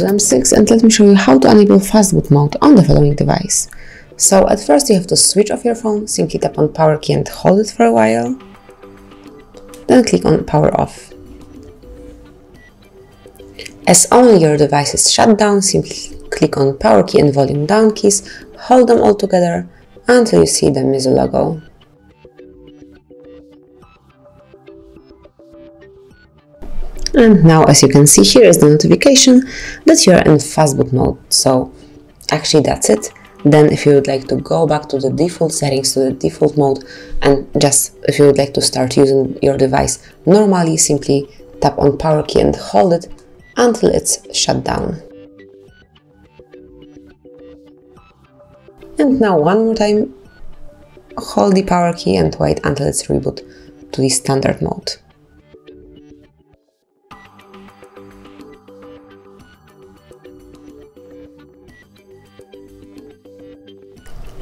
M6 and let me show you how to enable fastboot mode on the following device. So at first you have to switch off your phone, simply tap on power key and hold it for a while, then click on power off. As only your device is shut down, simply click on power key and volume down keys, hold them all together until you see the Meizu logo. And now as you can see here is the notification that you're in fastboot mode. So actually that's it. Then if you would like to go back to the default settings, to the default mode, and just if you would like to start using your device normally, simply tap on power key and hold it until it's shut down. And now one more time, hold the power key and wait until it's reboot to the standard mode.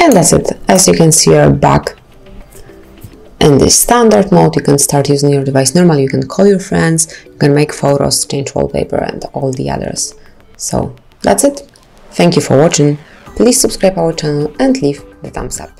And that's it. As you can see, you're back in the standard mode. You can start using your device normally. You can call your friends, you can make photos, change wallpaper and all the others. So that's it. Thank you for watching. Please subscribe our channel and leave the thumbs up.